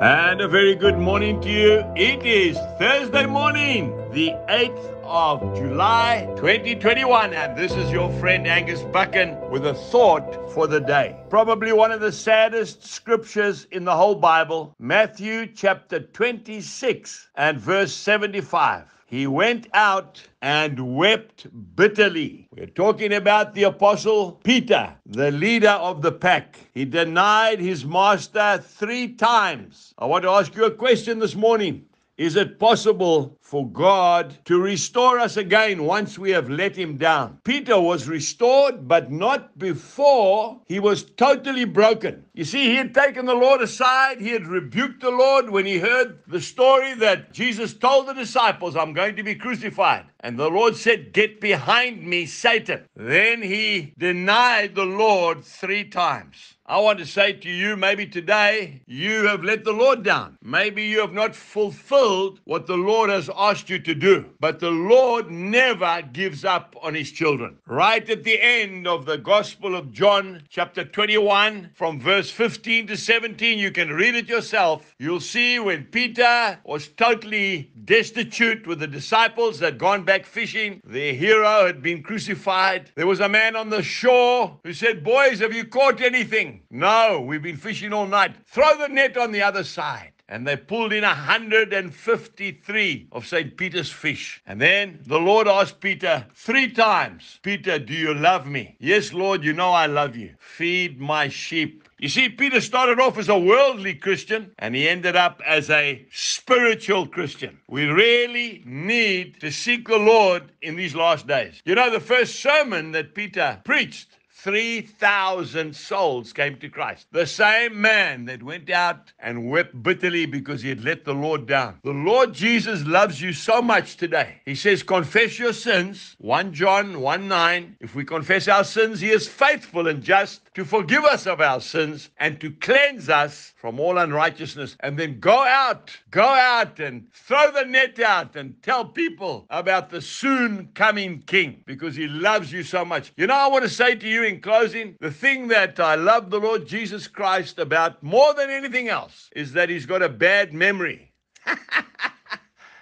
And a very good morning to you. It is Thursday morning, the 8th of July 2021, and this is your friend Angus Buchan with a thought for the day. Probably one of the saddest scriptures in the whole Bible, Matthew chapter 26 and verse 75 he went out and wept bitterly. We're talking about the apostle Peter, the leader of the pack. He denied his master three times. I want to ask you a question this morning. Is it possible for God to restore us again once we have let him down? Peter was restored, but not before he was totally broken. You see, he had taken the Lord aside. He had rebuked the Lord when he heard the story that Jesus told the disciples, I'm going to be crucified. And the Lord said, Get behind me, Satan. Then he denied the Lord three times. I want to say to you, maybe today you have let the Lord down. Maybe you have not fulfilled what the Lord has asked you to do. But the Lord never gives up on his children. Right at the end of the Gospel of John, chapter 21, from verse 15 to 17, you can read it yourself. You'll see when Peter was totally destitute with the disciples that gone back fishing, their hero had been crucified. There was a man on the shore who said, Boys, have you caught anything? No, we've been fishing all night. Throw the net on the other side. And they pulled in 153 of St. Peter's fish. And then the Lord asked Peter three times, Peter, do you love me? Yes, Lord, you know I love you. Feed my sheep. You see, Peter started off as a worldly Christian and he ended up as a spiritual Christian. We really need to seek the Lord in these last days. You know, the first sermon that Peter preached 3,000 souls came to Christ. The same man that went out and wept bitterly because he had let the Lord down. The Lord Jesus loves you so much today. He says, Confess your sins. 1 John 1 9. If we confess our sins, he is faithful and just to forgive us of our sins and to cleanse us from all unrighteousness. And then go out, go out and throw the net out and tell people about the soon coming King because he loves you so much. You know, I want to say to you in closing, the thing that I love the Lord Jesus Christ about more than anything else is that he's got a bad memory.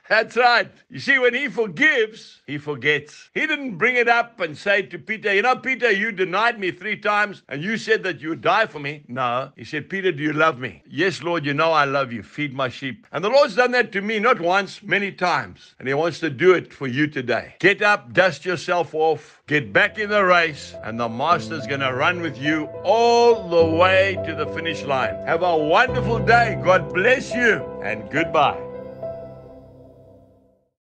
That's right. You see, when he forgives, he forgets. He didn't bring it up and say to Peter, You know, Peter, you denied me three times and you said that you would die for me. No. He said, Peter, do you love me? Yes, Lord, you know I love you. Feed my sheep. And the Lord's done that to me not once, many times. And he wants to do it for you today. Get up, dust yourself off, get back in the race, and the Master's going to run with you all the way to the finish line. Have a wonderful day. God bless you, and goodbye.